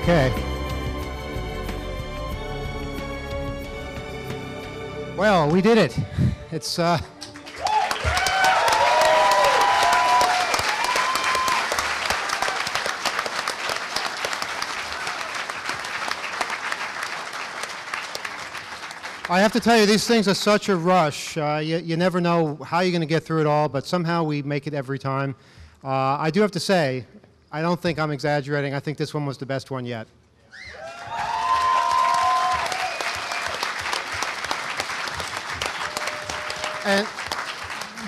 Okay. Well, we did it. It's uh, I have to tell you, these things are such a rush. Uh, you, you never know how you're going to get through it all, but somehow we make it every time. Uh, I do have to say, I don't think I'm exaggerating. I think this one was the best one yet. And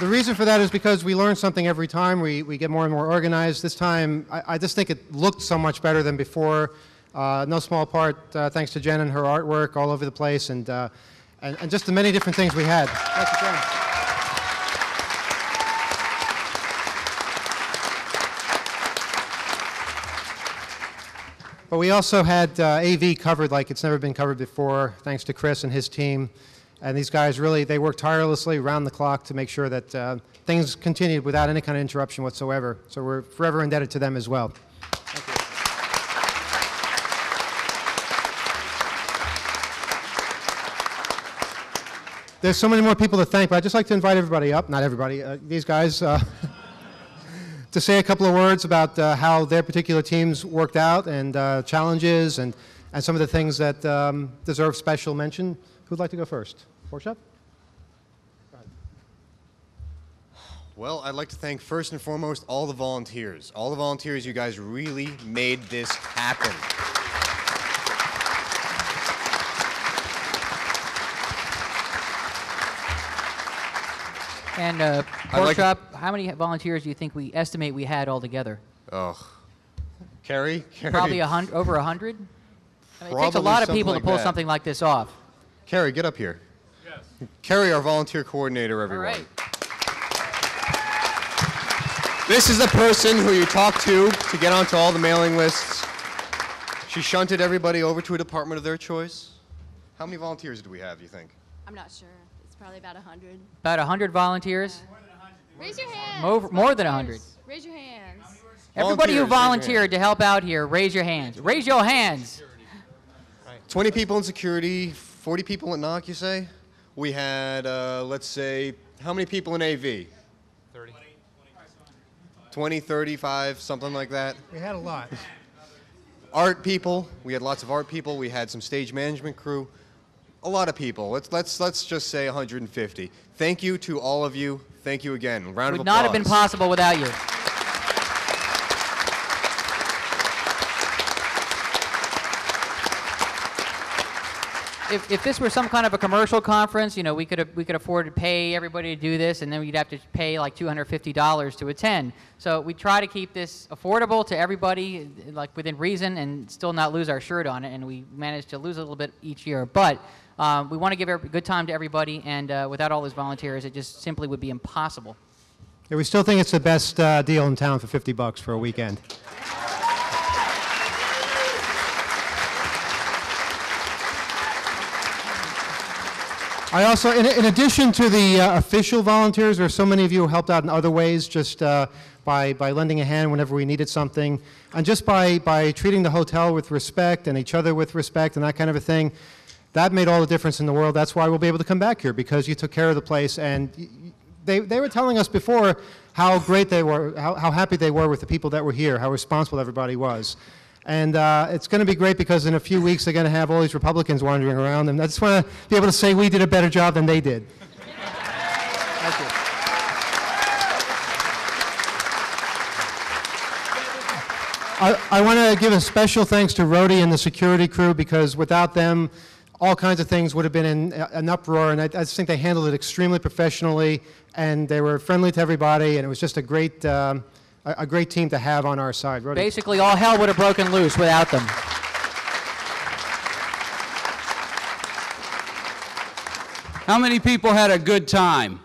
the reason for that is because we learn something every time. We, we get more and more organized. This time, I, I just think it looked so much better than before. Uh, no small part uh, thanks to Jen and her artwork all over the place and, uh, and, and, just the many different things we had. Thank you, Jen. But we also had uh, AV covered like it's never been covered before, thanks to Chris and his team. And these guys really, they worked tirelessly around the clock to make sure that uh, things continued without any kind of interruption whatsoever. So we're forever indebted to them as well. There's so many more people to thank, but I'd just like to invite everybody up, not everybody, uh, these guys, uh, to say a couple of words about uh, how their particular teams worked out and uh, challenges and, and some of the things that um, deserve special mention. Who'd like to go first? Workshop? Well, I'd like to thank first and foremost all the volunteers. All the volunteers, you guys really made this happen. And uh, pork like chop, how many volunteers do you think we estimate we had altogether? Oh, Carrie, Carrie. Probably a hundred, over a hundred. I mean, it takes a lot of people like to pull that. something like this off. Carrie, get up here. Yes. Carrie, our volunteer coordinator, everyone. All right. This is the person who you talk to to get onto all the mailing lists. She shunted everybody over to a department of their choice. How many volunteers do we have, you think? I'm not sure. It's probably about 100. About 100 volunteers? Raise your hands. More, more than 100. Raise your hands. Everybody who Volunteers, raise your volunteered to help out here, raise your hands. Raise your hands. 20 people in security, 40 people at NOC, you say? We had, uh, let's say, how many people in AV? 30. 20, 35, something like that. We had a lot. Art people, we had lots of art people. We had some stage management crew. A lot of people. Let's, let's, let's just say 150. Thank you to all of you. Thank you again. Round Would of applause. not have been possible without you. If, if this were some kind of a commercial conference, you know, we could we could afford to pay everybody to do this, and then we'd have to pay like $250 to attend. So we try to keep this affordable to everybody, like within reason, and still not lose our shirt on it. And we managed to lose a little bit each year, but um, we want to give a good time to everybody, and uh, without all those volunteers, it just simply would be impossible. Yeah, we still think it's the best uh, deal in town for 50 bucks for a weekend. I also, in, in addition to the uh, official volunteers, there are so many of you who helped out in other ways, just uh, by, by lending a hand whenever we needed something, and just by, by treating the hotel with respect and each other with respect and that kind of a thing. That made all the difference in the world. That's why we'll be able to come back here, because you took care of the place. And they, they were telling us before how great they were, how, how happy they were with the people that were here, how responsible everybody was. And uh, it's going to be great because in a few weeks they're going to have all these Republicans wandering around, and I just want to be able to say we did a better job than they did. Thank you. I, I want to give a special thanks to Rhodey and the security crew because without them, all kinds of things would have been in an uproar, and I, I just think they handled it extremely professionally, and they were friendly to everybody, and it was just a great. Um, a, a great team to have on our side. Rhodey. Basically, all hell would have broken loose without them. How many people had a good time?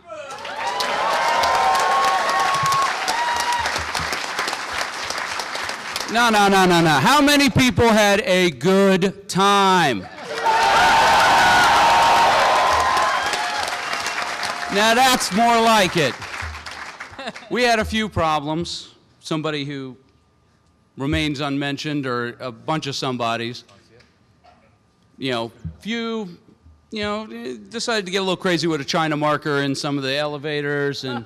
No, no, no, no, no. How many people had a good time? Now that's more like it. We had a few problems. Somebody who remains unmentioned, or a bunch of somebodies. You know, few, you know, decided to get a little crazy with a China marker in some of the elevators, and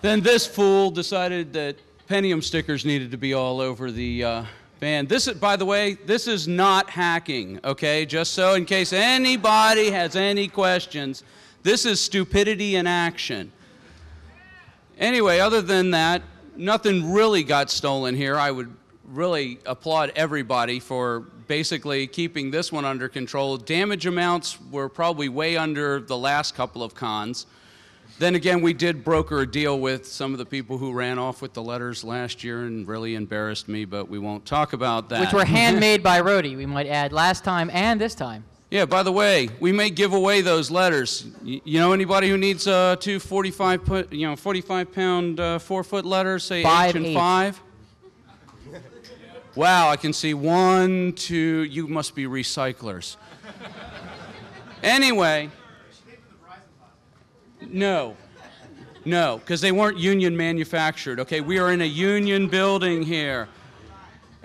then this fool decided that Pentium stickers needed to be all over the uh, van. This, is, by the way, this is not hacking, okay? Just so in case anybody has any questions, this is stupidity in action. Anyway, other than that, nothing really got stolen here. I would really applaud everybody for basically keeping this one under control. Damage amounts were probably way under the last couple of cons. Then again, we did broker a deal with some of the people who ran off with the letters last year and really embarrassed me, but we won't talk about that. Which were handmade by Rhodey, we might add, last time and this time. Yeah, by the way, we may give away those letters. Y- You know anybody who needs uh, two 45 put, you know, 45 pound, uh, four foot letters, say Five H and eighths. five? Wow, I can see one, two. You must be recyclers. anyway, no, no, because they weren't union manufactured. Okay, we are in a union building here.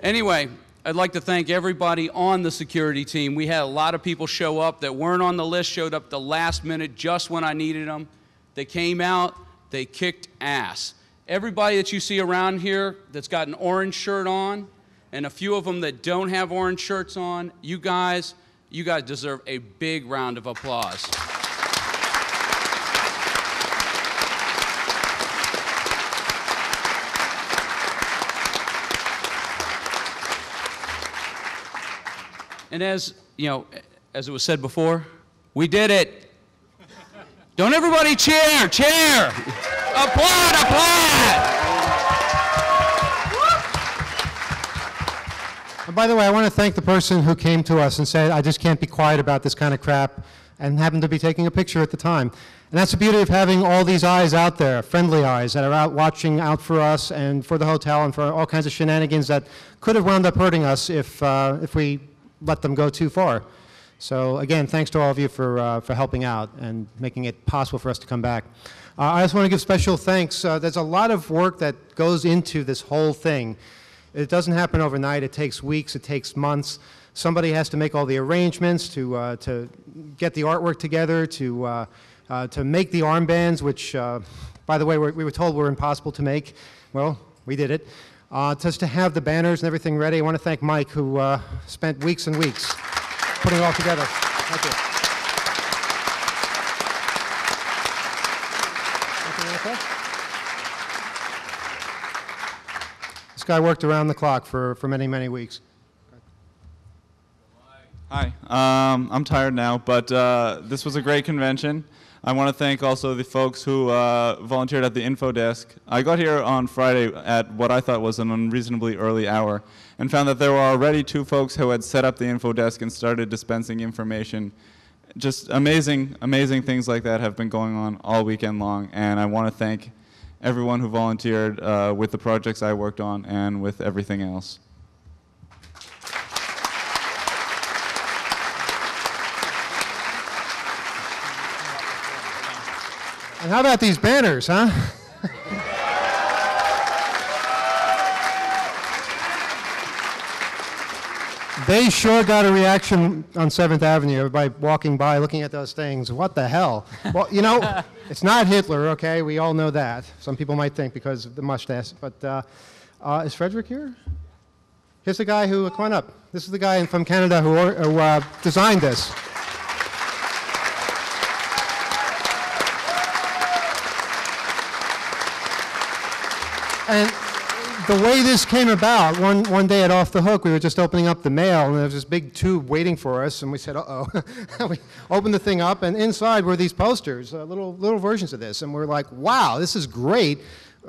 Anyway, I'd like to thank everybody on the security team. We had a lot of people show up that weren't on the list, showed up the last minute just when I needed them. They came out, they kicked ass. Everybody that you see around here that's got an orange shirt on, and a few of them that don't have orange shirts on, you guys, you guys deserve a big round of applause. And as, you know, as it was said before, we did it. Don't everybody cheer, cheer. applaud, applaud. And by the way, I want to thank the person who came to us and said, I just can't be quiet about this kind of crap, and happened to be taking a picture at the time. And that's the beauty of having all these eyes out there, friendly eyes, that are out watching out for us and for the hotel and for all kinds of shenanigans that could have wound up hurting us if, uh, if we let them go too far. So again, thanks to all of you for, uh, for helping out and making it possible for us to come back. Uh, I just want to give special thanks. Uh, there's a lot of work that goes into this whole thing. It doesn't happen overnight. It takes weeks. It takes months. Somebody has to make all the arrangements to, uh, to get the artwork together, to, uh, uh, to make the armbands, which, by the way, we're, we were told were impossible to make. Well, we did it. Uh, just to have the banners and everything ready. I want to thank Mike, who uh, spent weeks and weeks putting it all together. Thank you. This guy worked around the clock for, for many, many weeks. Hi, um, I'm tired now, but uh, this was a great convention. I want to thank also the folks who uh, volunteered at the info desk. I got here on Friday at what I thought was an unreasonably early hour and found that there were already two folks who had set up the info desk and started dispensing information. Just amazing, amazing things like that have been going on all weekend long, and I want to thank everyone who volunteered uh, with the projects I worked on and with everything else. And how about these banners, huh? they sure got a reaction on 7th Avenue, everybody walking by looking at those things. What the hell? Well, you know, it's not Hitler, okay? We all know that. Some people might think because of the mustache. But uh, uh, is Frederick here? Here's the guy who, come on up. This is the guy from Canada who, who uh, designed this. And the way this came about, one, one day at Off the Hook, we were just opening up the mail, and there was this big tube waiting for us, and we said, uh-oh. we opened the thing up, and inside were these posters, uh, little, little versions of this, and we're like, wow, this is great.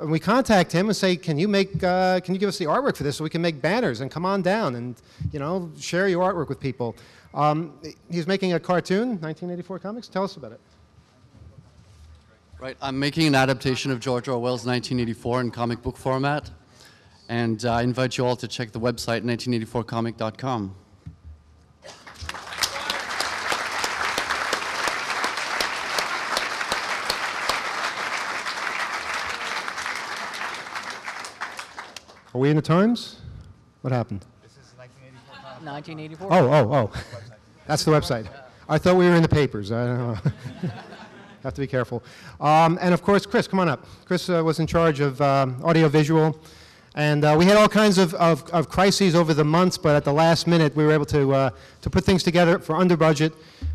And we contact him and say, can you make, uh, can you give us the artwork for this so we can make banners, and come on down and, you know, share your artwork with people. Um, he's making a cartoon, 1984 comics. Tell us about it. Right, I'm making an adaptation of George Orwell's 1984 in comic book format, and uh, I invite you all to check the website 1984comic.com. Are we in the Times? What happened? This is 1984. 1984. Oh, oh, oh. That's the website. I thought we were in the papers. I don't know. Have to be careful. Um, and of course, Chris, come on up. Chris uh, was in charge of um, audiovisual. And uh, we had all kinds of, of, of crises over the months, but at the last minute, we were able to, uh, to put things together for under budget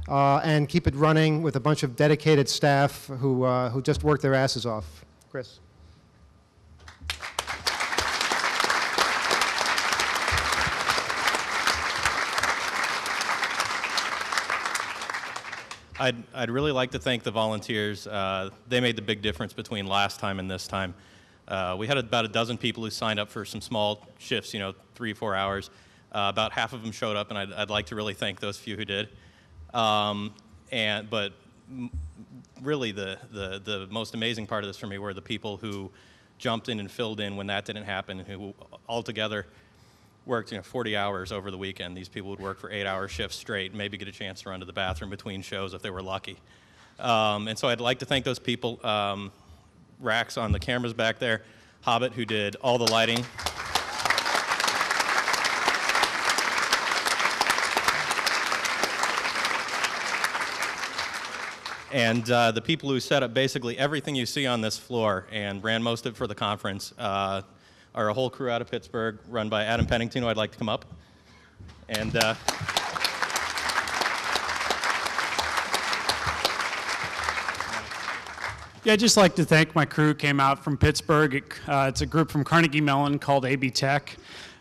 uh, and keep it running with a bunch of dedicated staff who, uh, who just worked their asses off. Chris. I'd, I'd really like to thank the volunteers. Uh, they made the big difference between last time and this time. Uh, we had about a dozen people who signed up for some small shifts, you know, three, four hours. Uh, about half of them showed up, and I'd, I'd like to really thank those few who did. Um, and, but really, the, the, the most amazing part of this for me were the people who jumped in and filled in when that didn't happen, who altogether worked you know 40 hours over the weekend. These people would work for eight-hour shifts straight, and maybe get a chance to run to the bathroom between shows if they were lucky. Um, and so I'd like to thank those people. Um, Rax on the cameras back there, Hobbit who did all the lighting. And uh, the people who set up basically everything you see on this floor and ran most of it for the conference uh, are a whole crew out of Pittsburgh run by Adam Pennington, who I'd like to come up. And uh, Yeah, I'd just like to thank my crew came out from Pittsburgh. It- uh, it's a group from Carnegie Mellon called AB Tech.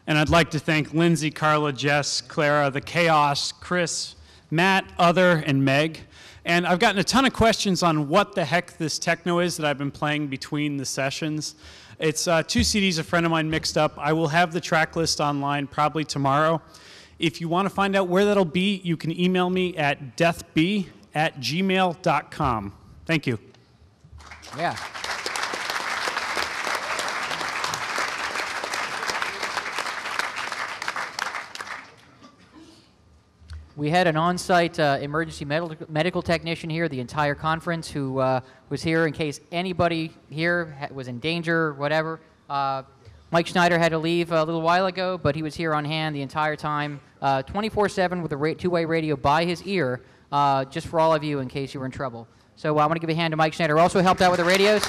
And I'd like to thank Lindsay, Carla, Jess, Clara, the Chaos, Chris, Matt, Other, and Meg. And I've gotten a ton of questions on what the heck this techno is that I've been playing between the sessions. It's uh, two CDs a friend of mine mixed up. I will have the track list online probably tomorrow. If you want to find out where that'll be, you can email me at deathb at gmail.com. Thank you. Yeah. We had an on-site uh, emergency medical, medical technician here the entire conference who uh, was here in case anybody here ha- was in danger, whatever. Uh, Mike Schneider had to leave a little while ago, but he was here on hand the entire time, 24/7 with a ra- two-way radio by his ear, uh, just for all of you in case you were in trouble. So uh, I want to give a hand to Mike Schneider. Also helped out with the radios.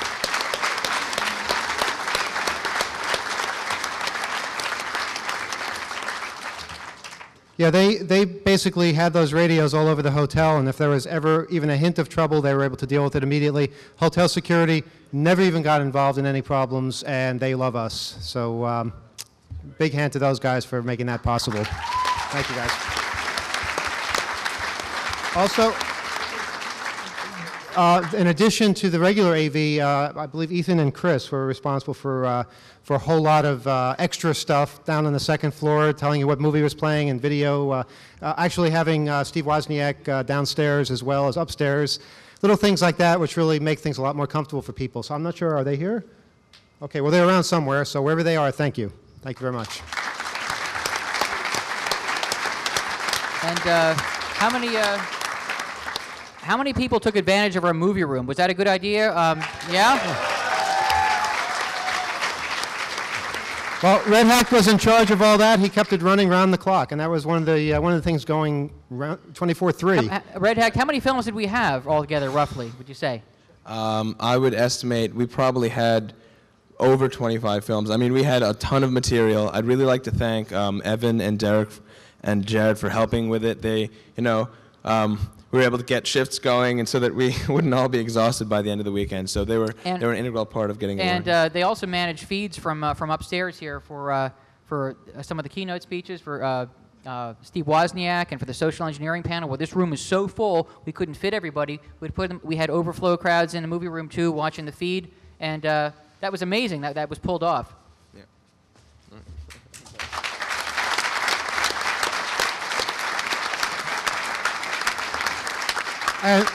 Yeah, they, they basically had those radios all over the hotel, and if there was ever even a hint of trouble, they were able to deal with it immediately. Hotel security never even got involved in any problems, and they love us. So, um, big hand to those guys for making that possible. Thank you, guys. Also, uh, in addition to the regular AV, uh, I believe Ethan and Chris were responsible for, uh, for a whole lot of uh, extra stuff down on the second floor, telling you what movie was playing and video. Uh, uh, actually, having Steve Wozniak downstairs as well as upstairs. Little things like that, which really make things a lot more comfortable for people. So I'm not sure, are they here? Okay, well, they're around somewhere, so wherever they are, thank you. Thank you very much. And how many how many people took advantage of our movie room? Was that a good idea? Um, yeah. Well, Red Hack was in charge of all that. He kept it running round the clock, and that was one of the, uh, one of the things going 24-3. Uh, Red Hack, how many films did we have altogether, roughly? Would you say? Um, I would estimate we probably had over 25 films. I mean, we had a ton of material. I'd really like to thank um, Evan and Derek and Jared for helping with it. They, you know, um, we were able to get shifts going, and so that we wouldn't all be exhausted by the end of the weekend. So they were And- they were an integral part of getting it And uh, they also manage feeds from uh, from upstairs here for uh, for uh, some of the keynote speeches for. Uh, uh, Steve Wozniak and for the social engineering panel. Well, this room is so full we couldn't fit everybody. We'd put them, we had overflow crowds in the movie room too, watching the feed, and uh, that was amazing. That that was pulled off. And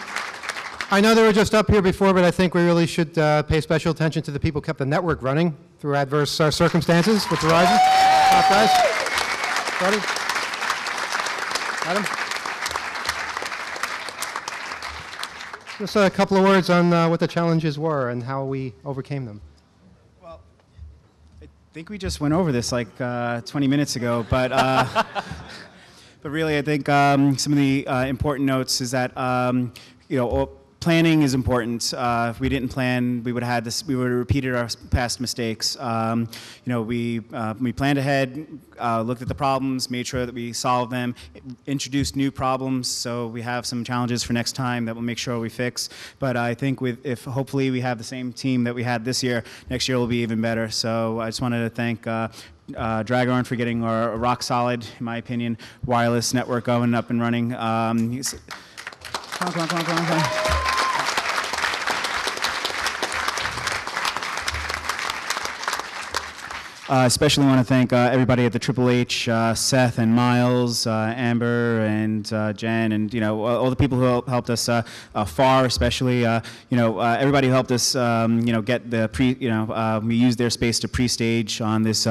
I know they were just up here before, but I think we really should uh, pay special attention to the people who kept the network running through adverse uh, circumstances with Verizon. Top guys. Ready? Adam? Just a couple of words on uh, what the challenges were and how we overcame them. Well, I think we just went over this like uh, 20 minutes ago, but uh, but really, I think um, some of the uh, important notes is that um, you know. Planning is important. Uh, if we didn't plan, we would have had this. We would have repeated our past mistakes. Um, you know, we uh, we planned ahead, uh, looked at the problems, made sure that we solved them, introduced new problems. So we have some challenges for next time that we'll make sure we fix. But I think with if hopefully we have the same team that we had this year, next year will be even better. So I just wanted to thank. Uh, Dragorn for getting our rock solid, in my opinion, wireless network going up and running. Um, come on, come on, come on, come on. Uh, especially want to thank uh, everybody at the Triple H, uh, Seth and Miles, uh, Amber and uh, Jen, and you know all the people who helped us uh, far, especially you know everybody who helped us um, you know get the pre you know we used their space to pre-stage on this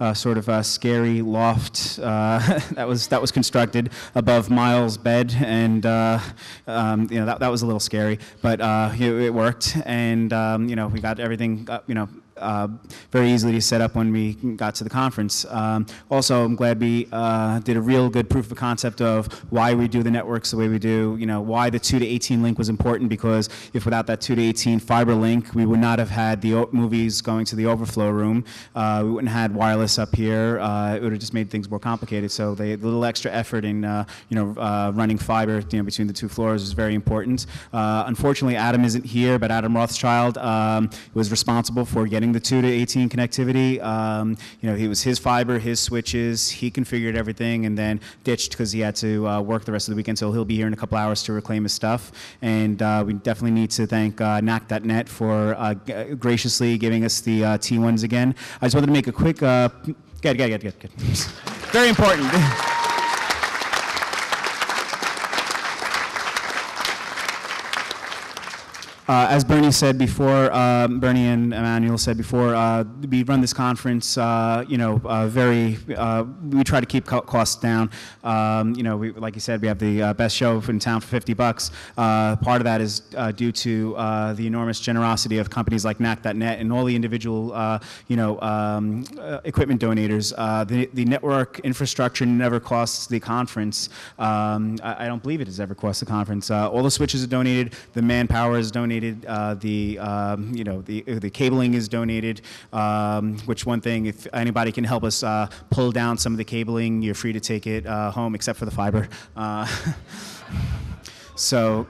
uh, sort of scary loft that was that was constructed above Miles' bed, and um, you know that, that was a little scary, but it, worked, and um, you know we got everything you know uh, very easily to set up when we got to the conference. Um, also, I'm glad we uh, did a real good proof of concept of why we do the networks the way we do. You know, why the 2 to 18 link was important because if without that 2 to 18 fiber link, we would not have had the movies going to the overflow room. Uh, we wouldn't have had wireless up here. Uh, it would have just made things more complicated. So the, little extra effort in uh, you know uh, running fiber you know between the two floors is very important. Unfortunately, Adam isn't here, but Adam Rothschild um, was responsible for getting the 2 to 18 connectivity. Um, you know, he was his fiber, his switches. He configured everything, and then ditched because he had to uh, work the rest of the weekend. So he'll be here in a couple hours to reclaim his stuff. And uh, we definitely need to thank uh, for uh, graciously giving us the uh, T1s again. I just wanted to make a quick. Uh, good, good, good, good, good. Very important. Uh, as Bernie said before, um, Bernie and Emmanuel said before, uh, we run this conference, uh, you know, uh, very, uh, we try to keep co- costs down. Um, you know, we, like you said, we have the uh, best show in town for 50 bucks. Uh, part of that is uh, due to uh, the enormous generosity of companies like Nac.net and all the individual, uh, you know, um, uh, equipment donators. Uh, the, the network infrastructure never costs the conference. Um, I, I don't believe it has ever cost the conference. Uh, all the switches are donated, the manpower is donated, uh, the um, you know the the cabling is donated. Um, which one thing, if anybody can help us uh, pull down some of the cabling, you're free to take it uh, home, except for the fiber. Uh, so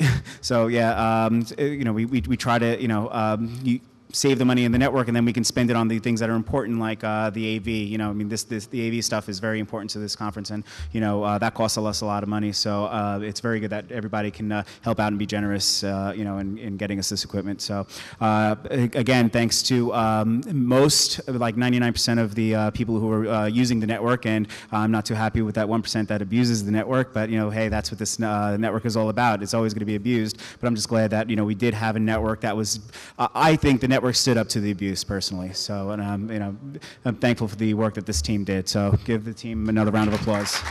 so yeah, um, uh, you know, we, we, we try to, you know, um, you save the money in the network and then we can spend it on the things that are important like uh, the AV. You know, I mean, this, this the AV stuff is very important to this conference and, you know, uh, that costs us a lot of money. So uh, it's very good that everybody can uh, help out and be generous, uh, you know, in, in getting us this equipment. So again, thanks to um, most, like 99% of the people who are using the network and I'm not too happy with that 1% that abuses the network, but, you know, hey, that's what this network is all about. It's always going to be abused, but I'm just glad that, you know, we did have a network that was, I think the network stood up to the abuse personally. So, and um, you know, I'm thankful for the work that this team did. So give the team another round of applause.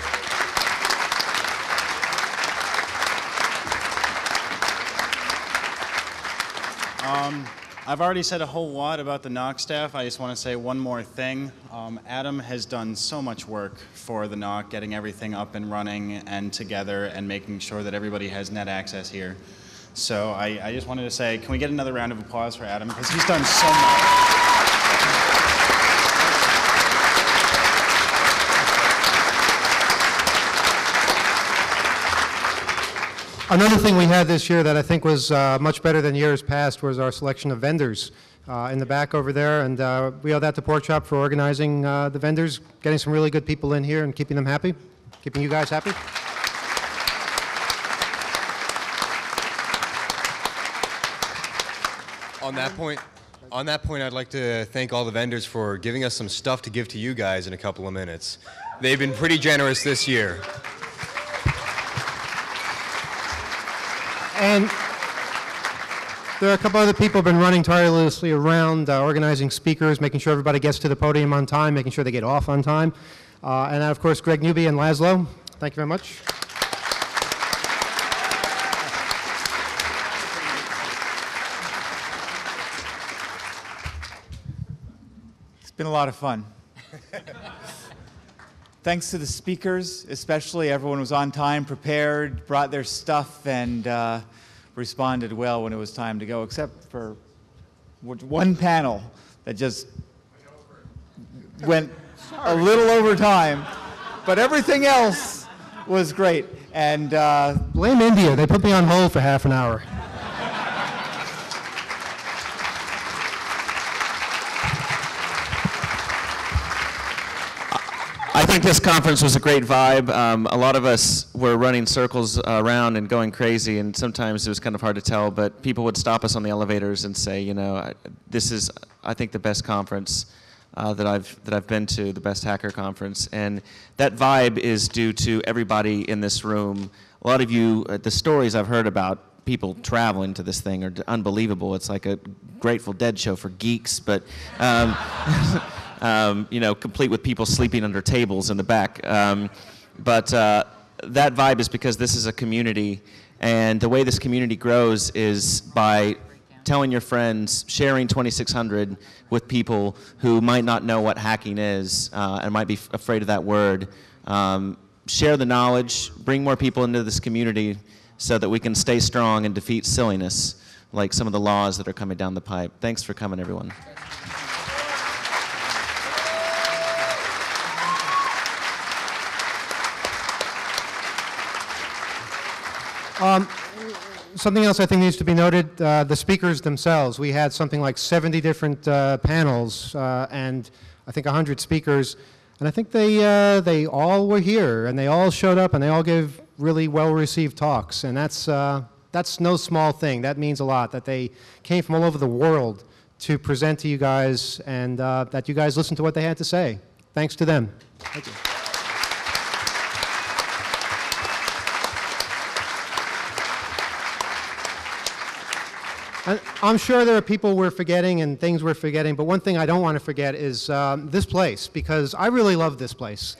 Um, I've already said a whole lot about the NOC staff. I just want to say one more thing. Um, Adam has done so much work for the NOC, getting everything up and running and together and making sure that everybody has net access here. So I, I just wanted to say, can we get another round of applause for Adam? Because he's done so much. Another thing we had this year that I think was uh, much better than years past was our selection of vendors uh, in the back over there. And uh, we owe that to Pork Chop for organizing uh, the vendors, getting some really good people in here and keeping them happy, keeping you guys happy. On that point, on that point, I'd like to thank all the vendors for giving us some stuff to give to you guys in a couple of minutes. They've been pretty generous this year. And there are a couple other people who've been running tirelessly around, uh, organizing speakers, making sure everybody gets to the podium on time, making sure they get off on time. Uh, and of course, Greg Newby and Laszlo. Thank you very much. Been a lot of fun. Thanks to the speakers, especially everyone was on time, prepared, brought their stuff, and uh, responded well when it was time to go, except for one panel that just went a little over time. But everything else was great. And uh, Blame India. They put me on hold for half an hour. I think this conference was a great vibe. Um, a lot of us were running circles around and going crazy, and sometimes it was kind of hard to tell. But people would stop us on the elevators and say, you know, this is, I think, the best conference uh, that I've that I've been to, the best hacker conference, and that vibe is due to everybody in this room. A lot of you, uh, the stories I've heard about people traveling to this thing are unbelievable. It's like a Grateful Dead show for geeks, but. Um, um, you know, complete with people sleeping under tables in the back. Um, but uh, that vibe is because this is a community, and the way this community grows is by telling your friends, sharing 2600 with people who might not know what hacking is uh, and might be afraid of that word. Um, share the knowledge, bring more people into this community so that we can stay strong and defeat silliness like some of the laws that are coming down the pipe. Thanks for coming, everyone. Um, something else I think needs to be noted, uh, the speakers themselves. We had something like 70 different uh, panels uh, and I think 100 speakers. And I think they, uh, they all were here and they all showed up and they all gave really well-received talks. And that's, uh, that's no small thing. That means a lot, that they came from all over the world to present to you guys and uh, that you guys listened to what they had to say. Thanks to them. Thank you. I'm sure there are people we're forgetting and things we're forgetting, but one thing I don't want to forget is um, this place, because I really love this place.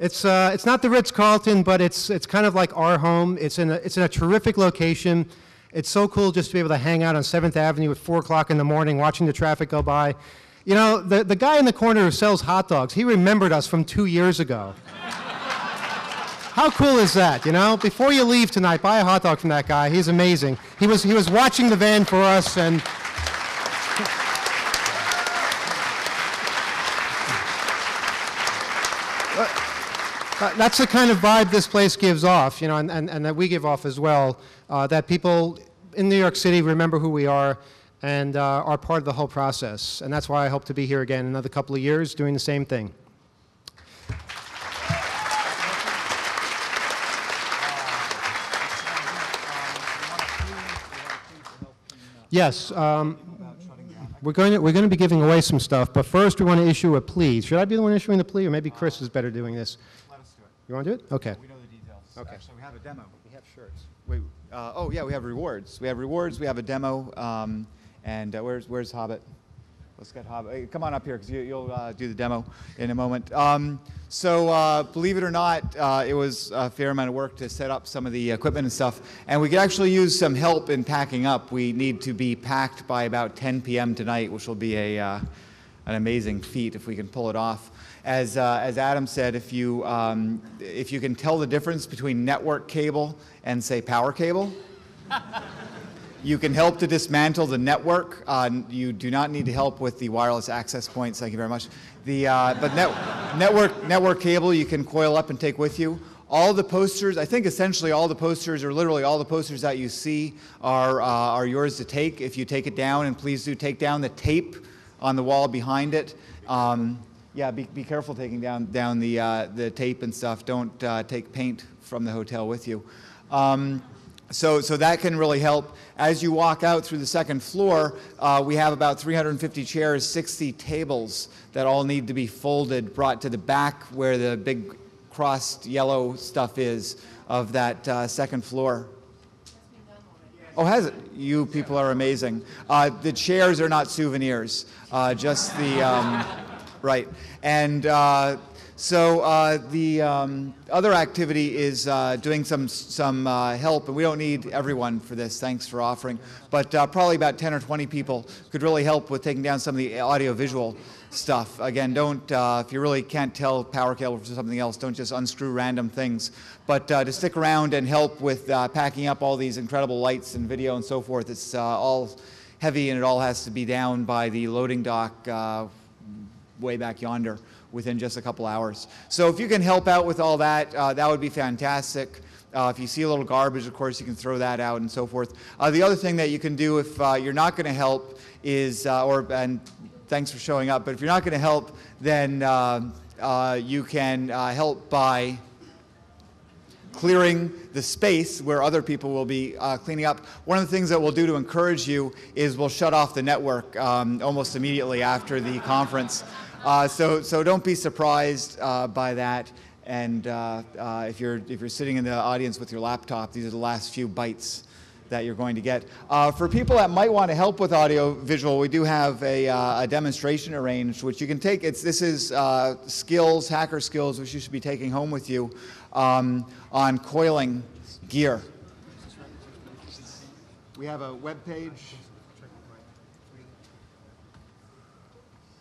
It's, uh, it's not the Ritz-Carlton, but it's, it's kind of like our home. It's in, a, it's in a terrific location. It's so cool just to be able to hang out on 7th Avenue at 4 o'clock in the morning watching the traffic go by. You know, the, the guy in the corner who sells hot dogs, he remembered us from two years ago. How cool is that, you know? Before you leave tonight, buy a hot dog from that guy. He's amazing. He was, he was watching the van for us, and that's the kind of vibe this place gives off, you know, and, and, and that we give off as well. Uh, that people in New York City remember who we are and uh, are part of the whole process. And that's why I hope to be here again another couple of years doing the same thing. Yes, um, we're going to, we're going to be giving away some stuff, but first we want to issue a plea. Should I be the one issuing the plea, or maybe Chris is better doing this? Let us do it. You want to do it? Okay. We know the details. Okay. Actually, we have a demo. We have shirts. Wait. Uh, oh yeah, we have rewards. We have rewards. We have a demo. Um, and uh, where's where's Hobbit? Let's get Hobbit. Hey, come on up here because you, will uh, do the demo in a moment. Um, so uh, believe it or not, uh, it was a fair amount of work to set up some of the equipment and stuff. And we could actually use some help in packing up. We need to be packed by about 10 p.m. tonight, which will be a uh, an amazing feat if we can pull it off. As, uh, as Adam said, if you, um, if you can tell the difference between network cable and, say, power cable, you can help to dismantle the network. Uh, you do not need to help with the wireless access points. Thank you very much. The, uh, but net, network, network cable you can coil up and take with you. All the posters, I think essentially all the posters, or literally all the posters that you see, are, uh, are yours to take if you take it down. And please do take down the tape on the wall behind it. Um, yeah, be, be careful taking down, down the, uh, the tape and stuff. Don't uh, take paint from the hotel with you. Um, so, so that can really help. As you walk out through the second floor, uh, we have about 350 chairs, 60 tables that all need to be folded, brought to the back where the big crossed yellow stuff is of that uh, second floor. Oh, has it? You people are amazing. Uh, the chairs are not souvenirs, uh, just the, um, right. And uh, so uh, the um, other activity is uh, doing some, some uh, help, and we don't need everyone for this, thanks for offering, but uh, probably about 10 or 20 people could really help with taking down some of the audiovisual stuff. Again, don't, uh, if you really can't tell power cable from something else, don't just unscrew random things. But to stick around and help with packing up all these incredible lights and video and so forth, it's all heavy and it all has to be down by the loading dock uh, way back yonder within just a couple hours. So if you can help out with all that, uh, that would be fantastic. Uh, if you see a little garbage, of course, you can throw that out and so forth. Uh, the other thing that you can do if uh, you're not going to help is, uh, or and thanks for showing up, but if you're not going to help, then uh, you can help by clearing the space where other people will be uh, cleaning up. One of the things that we'll do to encourage you is we'll shut off the network um, almost immediately after the conference. Uh, so, so don't be surprised uh, by that. And uh, if, you're, if you're sitting in the audience with your laptop, these are the last few bytes that you're going to get. Uh, for people that might want to help with audio visual, we do have a, uh, a demonstration arranged, which you can take. It's, this is uh, skills, hacker skills, which you should be taking home with you um, on coiling gear. We have a web page.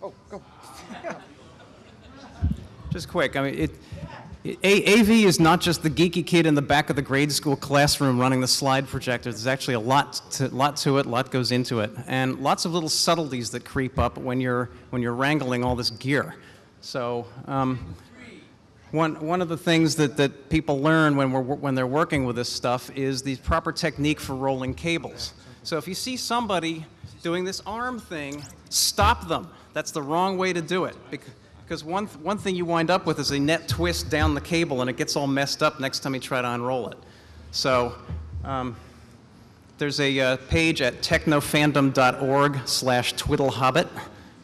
Oh, go. Just quick, I mean, it, A- AV is not just the geeky kid in the back of the grade school classroom running the slide projector. There's actually a lot to, lot to it, a lot goes into it, and lots of little subtleties that creep up when you're, when you're wrangling all this gear. So, um, one, one of the things that, that people learn when, we're, when they're working with this stuff is the proper technique for rolling cables. So if you see somebody doing this arm thing, stop them. That's the wrong way to do it. Because one, th- one thing you wind up with is a net twist down the cable and it gets all messed up next time you try to unroll it. So um, there's a uh, page at technofandom.org slash twiddlehobbit.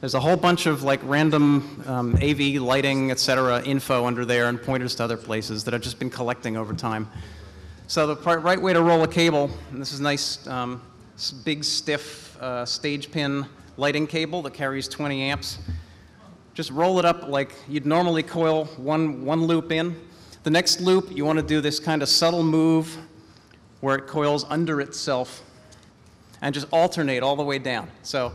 There's a whole bunch of like random um, AV lighting, et cetera, info under there and pointers to other places that I've just been collecting over time. So the right way to roll a cable, and this is nice, um, big stiff uh, stage pin lighting cable that carries 20 amps. Just roll it up like you'd normally coil one, one loop in. The next loop, you want to do this kind of subtle move where it coils under itself and just alternate all the way down. So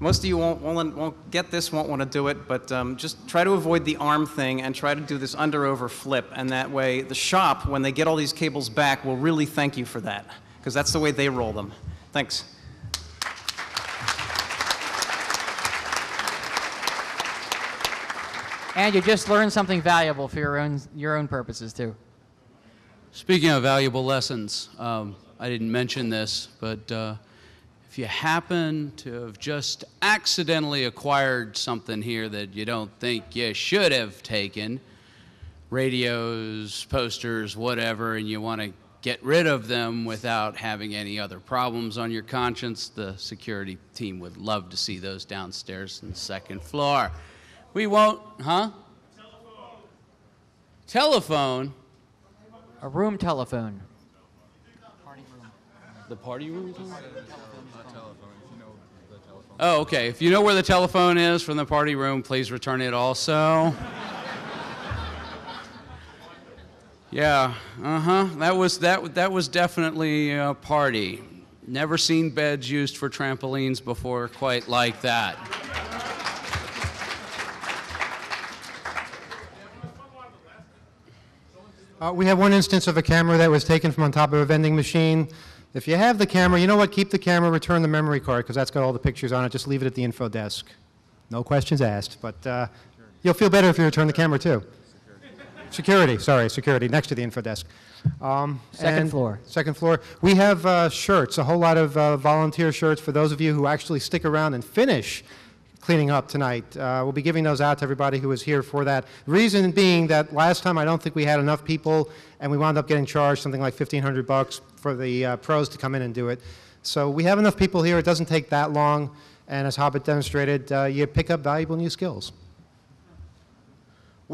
most of you won't, won't, won't get this, won't want to do it, but um, just try to avoid the arm thing and try to do this under over flip. And that way, the shop, when they get all these cables back, will really thank you for that, because that's the way they roll them. Thanks. And you just learned something valuable for your own, your own purposes, too. Speaking of valuable lessons, um, I didn't mention this, but uh, if you happen to have just accidentally acquired something here that you don't think you should have taken, radios, posters, whatever, and you want to get rid of them without having any other problems on your conscience, the security team would love to see those downstairs on the second floor. We won't, huh? Telephone. A room telephone. The party room? Oh, okay. If you know where the telephone is from the party room, please return it also. Yeah, uh-huh. That was that that was definitely a party. Never seen beds used for trampolines before quite like that. Uh, we have one instance of a camera that was taken from on top of a vending machine. If you have the camera, you know what? Keep the camera, return the memory card because that's got all the pictures on it. Just leave it at the info desk. No questions asked, but uh, you'll feel better if you return the camera too. Security, sorry, security, next to the info desk. Um, Second floor. Second floor. We have uh, shirts, a whole lot of uh, volunteer shirts for those of you who actually stick around and finish cleaning up tonight. Uh, we'll be giving those out to everybody who was here for that. Reason being that last time I don't think we had enough people, and we wound up getting charged something like 1,500 bucks for the uh, pros to come in and do it. So we have enough people here. It doesn't take that long, and as Hobbit demonstrated, uh, you pick up valuable new skills.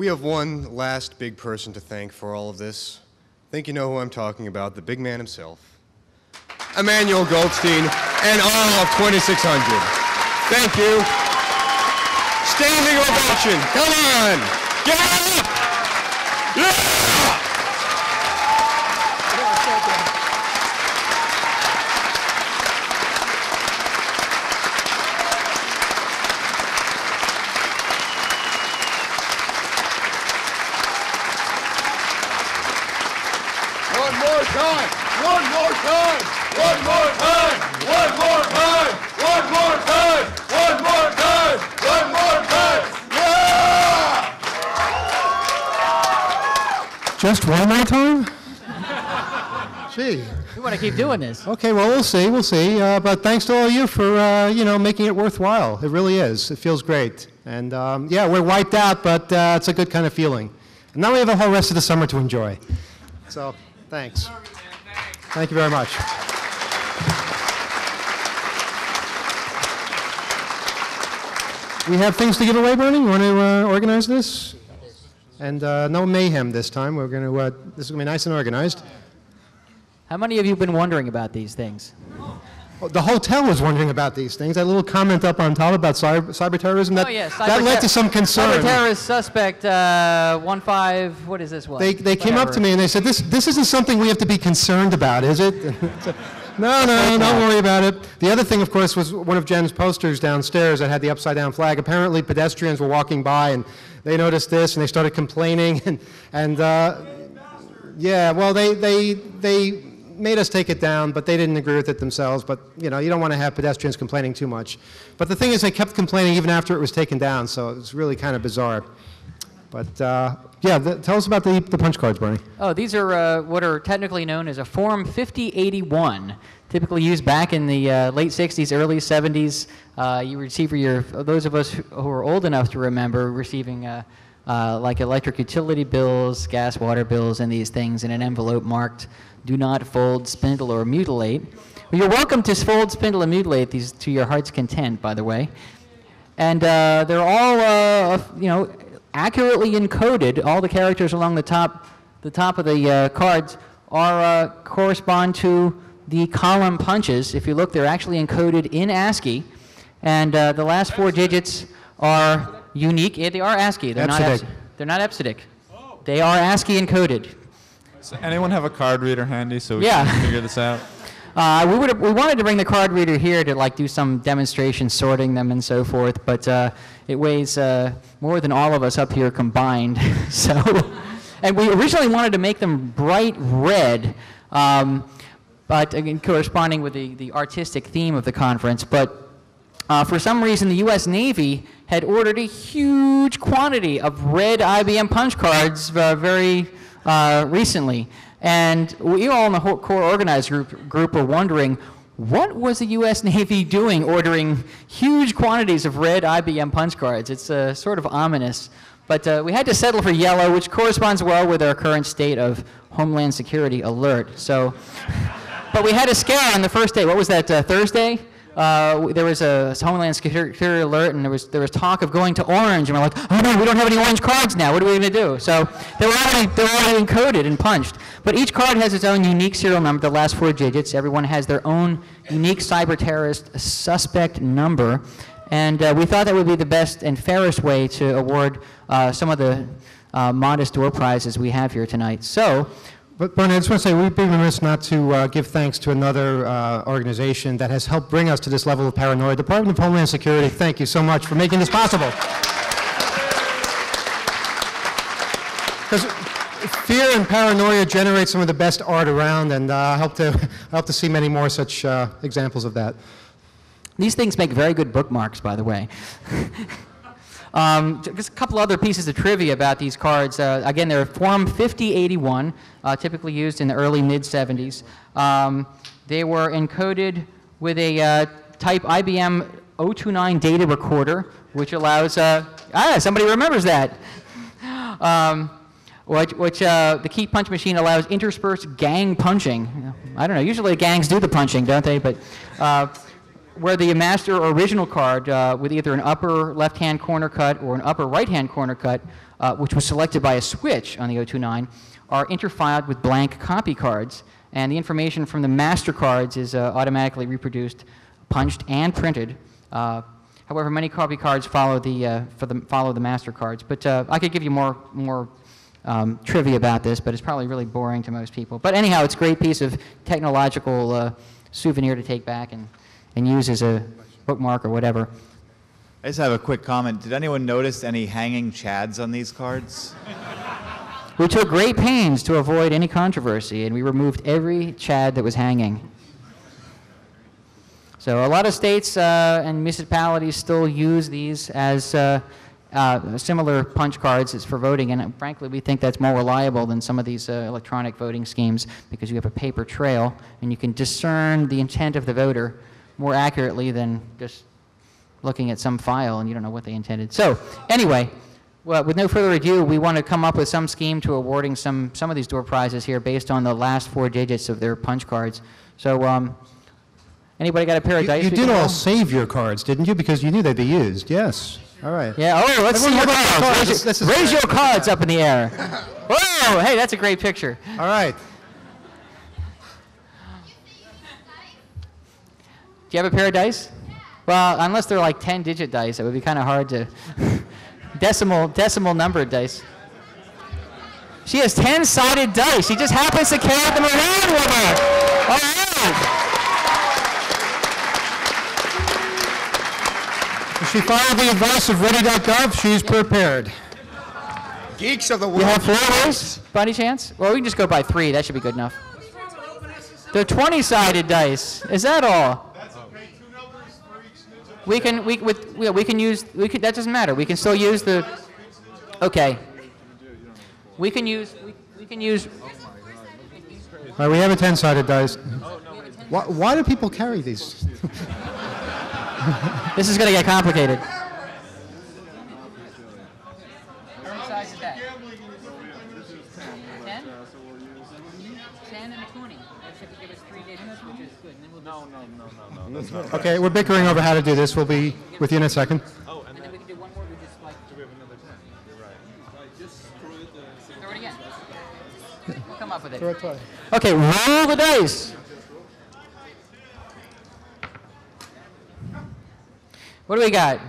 We have one last big person to thank for all of this. I think you know who I'm talking about, the big man himself. Emmanuel Goldstein and all of 2600. Thank you. Standing ovation. Come on. Get up. Yeah! time! One more time! One more time! One more time! One more time! One more time! One more time! Yeah! Just one more time? Gee. We want to keep doing this. Okay, well, we'll see, we'll see. Uh, but thanks to all of you for, uh, you know, making it worthwhile. It really is. It feels great. And um, yeah, we're wiped out, but uh, it's a good kind of feeling. And now we have a whole rest of the summer to enjoy. So, thanks. Thank you very much. We have things to give away, Bernie. You want to uh, organize this? And uh, no mayhem this time. We're going to. Uh, this is going to be nice and organized. How many of you have been wondering about these things? Well, The hotel was wondering about these things. That little comment up on top about cyber, cyber terrorism, that, oh, yes. that led to some concern. Cyber terrorist suspect uh, one five. What is this one? They, they came up to me and they said, this, this isn't something we have to be concerned about, is it? no, no, don't worry about it. The other thing, of course, was one of Jen's posters downstairs that had the upside down flag. Apparently, pedestrians were walking by and they noticed this and they started complaining. And, and uh, yeah, well, they, they, they made us take it down, but they didn't agree with it themselves. But, you know, you don't want to have pedestrians complaining too much. But the thing is, they kept complaining even after it was taken down, so it was really kind of bizarre. But, uh, yeah, th- tell us about the, the punch cards, Bernie. Oh, these are uh, what are technically known as a Form 5081, typically used back in the uh, late 60s, early 70s. Uh, you receive for your those of us who who are old enough to remember receiving uh, like electric utility bills, gas, water bills, and these things in an envelope marked "Do not fold, spindle, or mutilate." Well, you're welcome to fold, spindle, and mutilate these to your heart's content, by the way. And uh, they're all, uh, you know, accurately encoded. All the characters along the top, the top of the uh, cards are uh, correspond to the column punches. If you look, they're actually encoded in ASCII, and uh, the last four digits are unique. Yeah, they are ASCII. They're not. EBCDIC. They're not EBCDIC. They are ASCII encoded. Does anyone have a card reader handy so we Yeah. can figure this out? Uh, we, would we wanted to bring the card reader here to like do some demonstration sorting them and so forth, but uh, it weighs uh, more than all of us up here combined. so, and we originally wanted to make them bright red, um, but again corresponding with the, the artistic theme of the conference. But uh, for some reason, the U.S. Navy had ordered a huge quantity of red IBM punch cards uh, very uh, recently. And we all in the core organized group, group were wondering, what was the U.S. Navy doing ordering huge quantities of red IBM punch cards? It's uh, sort of ominous. But uh, we had to settle for yellow, which corresponds well with our current state of Homeland Security alert. So, but we had a scare on the first day. What was that, uh, Thursday? Uh, there was a Homeland Security alert, and there was there was talk of going to orange, and we're like, oh no, we don't have any orange cards now. What are we going to do? So they were already they were already encoded and punched. But each card has its own unique serial number, the last four digits. Everyone has their own unique cyber terrorist suspect number, and uh, we thought that would be the best and fairest way to award uh, some of the uh, modest door prizes we have here tonight. So. But Bernie, I just want to say we'd be remiss not to uh, give thanks to another uh, organization that has helped bring us to this level of paranoia. Department of Homeland Security, thank you so much for making this possible. Because fear and paranoia generate some of the best art around, and uh, I hope to I hope to see many more such uh, examples of that. These things make very good bookmarks, by the way. um, just a couple other pieces of trivia about these cards. Uh, again, they're Form 5081, uh, typically used in the early mid 70s. Um, they were encoded with a uh, type IBM 029 data recorder, which allows. Uh, ah, somebody remembers that. Um, which, which uh, the key punch machine allows interspersed gang punching. I don't know. Usually gangs do the punching, don't they? But uh, where the master or original card uh, with either an upper left-hand corner cut or an upper right-hand corner cut, uh, which was selected by a switch on the 029, are interfiled with blank copy cards, and the information from the master cards is uh, automatically reproduced, punched, and printed. Uh, however, many copy cards follow the, uh, for the, follow the master cards. But I could give you more, more um, trivia about this, but it's probably really boring to most people. But anyhow, it's a great piece of technological uh, souvenir to take back and, and use as a bookmark or whatever. I just have a quick comment. Did anyone notice any hanging chads on these cards? We took great pains to avoid any controversy, and we removed every Chad that was hanging. So a lot of states uh, and municipalities still use these as uh, uh, similar punch cards as for voting, and frankly, we think that's more reliable than some of these uh, electronic voting schemes because you have a paper trail and you can discern the intent of the voter more accurately than just looking at some file and you don't know what they intended. So anyway, well, with no further ado, we want to come up with some scheme to awarding some, some of these door prizes here based on the last four digits of their punch cards. So um, anybody got a pair of You, dice? you did all save your cards, didn't you? Because you knew they'd be used. Yes. All right. Yeah, oh, let's see your hold up the cards. cards. Raise, your, raise your cards up in the air. Whoa, hey, that's a great picture. All right. Do you have a pair of dice? Well, unless they're like 10 digit dice, it would be kind of hard to. decimal, decimal numbered dice. She has 10 sided dice. She just happens to carry them around with her. All right. If she followed the advice of ready.gov, she's prepared. Geeks of the You world. have four ways, by any chance? Well, we can just go by three. That should be good enough. They're 20 sided dice. Is that all? We can we with yeah, we can use we can that doesn't matter. We can still use the Okay. We can use we, we can use All right, we have a 10-sided dice. Why, why do people carry these? This is going to get complicated. Okay, we're bickering over how to do this. We'll be with you in a second. Oh, and then we can do one more. We just like. Do we have another ten? You're right. Just throw it. Throw it again. We'll come up with it. Throw it twice. Okay, roll the dice. What do we got?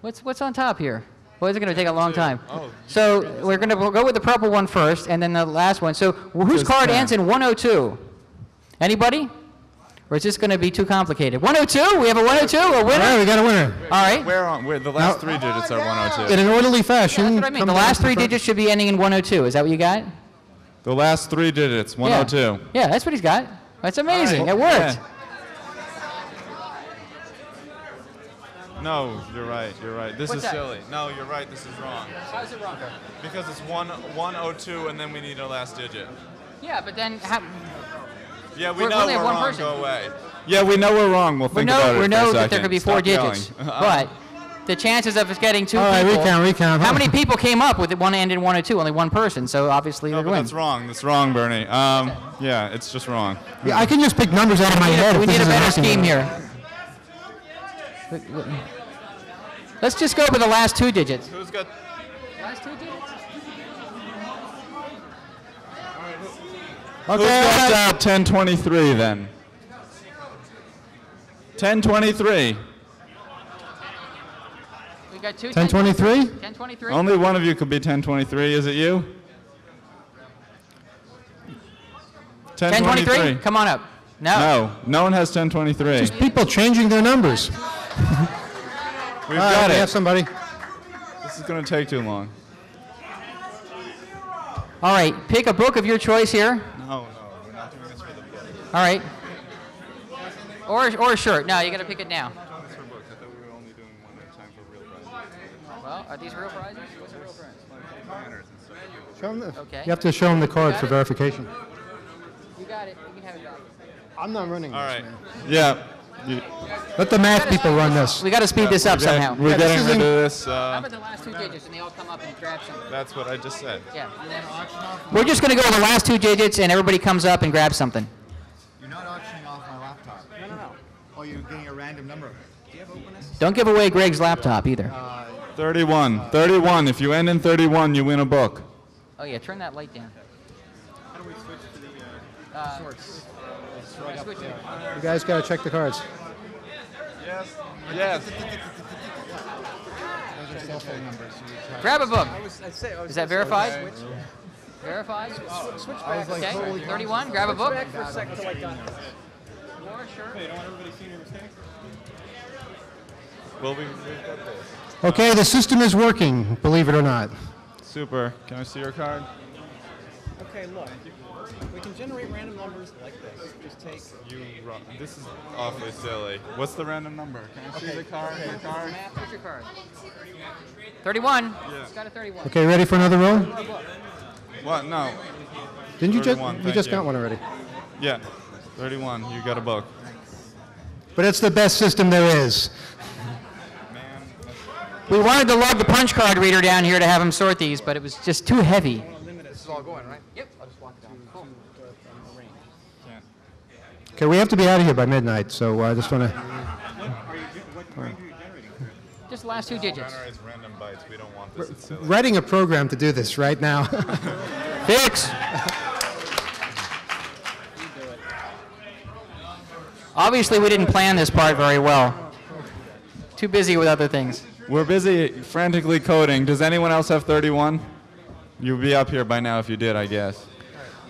What's what's on top here? Well, it's going to take a long time. Oh, So we're going to go with the purple one first, and then the last one. So whose card ends in 102? Anybody? Or is this going to be too complicated? 102? We have a 102, a winner? All right, we got a winner. All right. Where on? Where the last three digits are 102. In an orderly fashion. That's what I mean. The last three digits should be ending in 102. Is that what you got? The last three digits, 102. Yeah, yeah that's what he's got. That's amazing. It worked. Yeah. No, you're right. You're right. This What's is that? silly. No, you're right. This is wrong. How is it wrong? Because it's one 102 and then we need a last digit. Yeah, but then ha- Yeah, we We're- know only we're have one wrong. person. Go away. Yeah, we know we're wrong. We'll we think know about it we for know a that there could be four Stop yelling. digits, Uh, but the chances of us getting two All right, people. recount, recount. How many people came up with it one end in 102? Only one person. So obviously No, they're but that's wrong. That's wrong, Bernie. Um, yeah, it's just wrong. Yeah, I can just pick numbers out of my We need a- head. we need a better scheme here. Wait, wait. Let's just go with the last two digits. Who's got? Last two digits. Who's got uh, 1023 then? 1023. We got two. 1023? 1023. Only one of you could be 1023. Is it you? 1023. Come on up. No. No, no one has 1023. Just people changing their numbers. We've All right, got we it. have somebody. This is going to take too long. All right. Pick a book of your choice here. No, no, we're not doing this for the beginning. All right. Or, or a shirt. No, you got to pick it now. Well, are these real prizes? What's a real prize? Show 'em the- Okay. You have to show them the card for it? verification. You got it. You can have it back. I'm not running All this, right. man. Yeah. You- Let the math people run this. We got to speed this up we're somehow. We're Yeah, getting rid isn't- of this. How Uh, about the last two digits and they all come up and grab something? that's what I just said. Yeah. We're just going to go with the last two digits and everybody comes up and grabs something. You're not auctioning off my laptop. No, no, no. Oh, you're getting a random number. Do you have openness? Don't give away Greg's laptop either. 31. 31. If you end in 31, you win a book. Oh yeah, turn that light down. How do we switch to the Uh, sorts? switch it. You guys got to check the cards. Yes. Yes. Those are cell phone numbers. so you try- Grab a book. I was- I'd say- I was Is that verified? switch. Verified? Switch back. okay. 31. Grab a book. Okay, the system is working, believe it or not. Super. Can I see your card? Okay, look. We can generate random numbers like this. Just take. You. This is awfully silly. What's the random number? Can I see the card? Your card? Matt, here's your card. 31. Yeah. It's got a 31. Okay, ready for another roll? What? No. Didn't you just, you just you. got one already? Yeah. 31. You got a book. But it's the best system there is. We wanted to lug the punch card reader down here to have him sort these, but it was just too heavy. This is all going, right? Yep. I'll just walk it down. Cool. Okay, we have to be out of here by midnight, so uh, I just want to. Just the last two digits. random bytes. We don't want this. Writing a program to do this right now. Fix. Obviously, we didn't plan this part very well. Too busy with other things. We're busy frantically coding. Does anyone else have 31? You'd be up here by now if you did, I guess.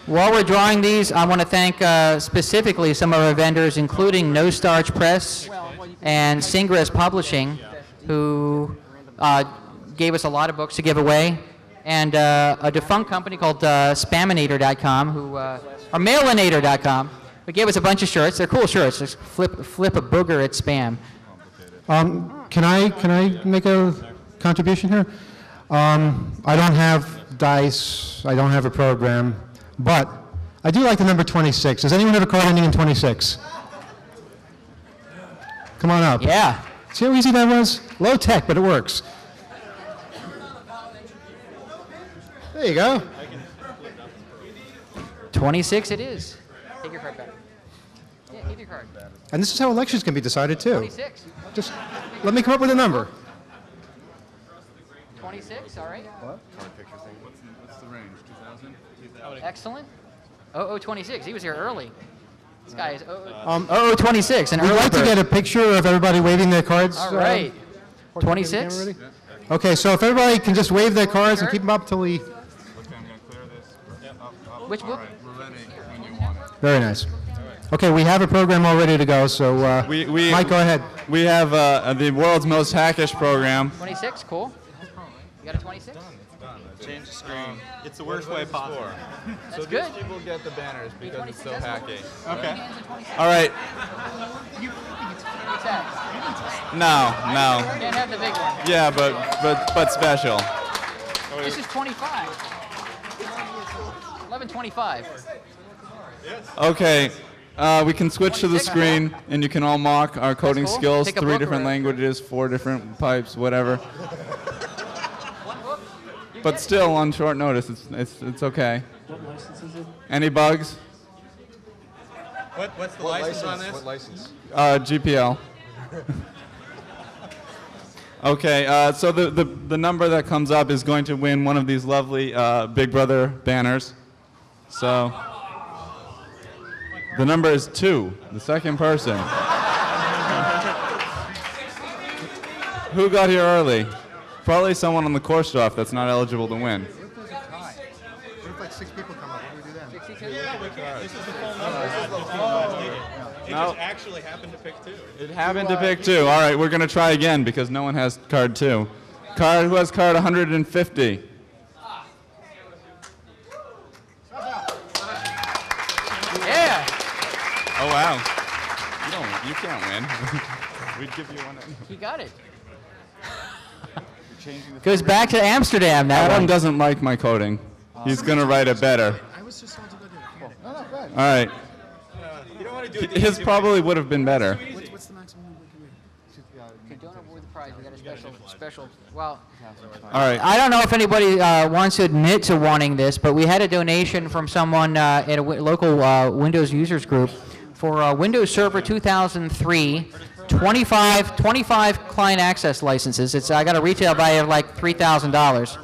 While we're drawing these, I want to thank uh, specifically some of our vendors, including No Starch Press and Syngress Publishing, who uh, gave us a lot of books to give away, and uh, a defunct company called uh, Spaminator.com, who uh, or Mailinator.com, who gave us a bunch of shirts. They're cool shirts. Just flip flip a booger at spam. Um, can I can I make a contribution here? Um, I don't have dice. I don't have a program, but I do like the number 26. Does anyone have a card ending in 26? Come on up. Yeah. See how easy that was? Low tech, but it works. There you go. 26 it is. Take your card back. Yeah, your card. And this is how elections can be decided too. 26. Just let me come up with a number. 26, all right. What? What's the range? 2000? Excellent. 0026, he was here early. This guy is 00 Um, 0026, an We'd early like to bird. get a picture of everybody waving their cards. All uh, right. Jorge, can you get the 26? camera? Okay, so if everybody can just wave their cards and keep them up till we. Okay. I'm gonna clear this. Which book? We're ready when you want it. Very nice. Okay, we have a program all ready to go, so uh, We, we, Mike, go ahead. We have uh, the world's most hackish program. 26, cool. You got a 26? Change the screen. it's the worst way possible. That's good. people get the banners because it's so hacky. Okay. All right. What's that? No, no. Can't have the big one. Yeah, but but but special. This is 25. 1125. Okay. Uh, we can switch to the screen, and you can all mock our coding cool. skills. Pick a Three different or- languages, four different pipes, whatever. But still, on short notice, it's it's it's okay. What license is it? Any bugs? What, what's the What license, on this? What license? Uh, GPL. Okay, uh, so the, the, the number that comes up is going to win one of these lovely uh, Big Brother banners. So the number is two, the second person. Who got here early? Probably someone on the course draft that's not eligible to win. What if like six people come up? What do we do then? This is the full number. It No. just actually happened to pick two. It happened to pick two. All right, we're going to try again because no one has card two. Card, who has card 150? Yeah. Oh, wow. You don't, you can't win. We'd give you one. He got it. Goes back to Amsterdam now. Adam doesn't like my coding. He's going to write it better. I was just told to go do it. No, no, go ahead. All right. You don't want to do it. His probably would have been better. What's, what's the maximum number we can read? Okay, don't award the prize. We got a special, special. Well, All right. I don't know if anybody uh, wants to admit to wanting this, but we had a donation from someone uh, at a w- local uh, Windows users group for uh, Windows Server 2003, 25, 25 client access licenses. It's I got a retail value of like three thousand dollars.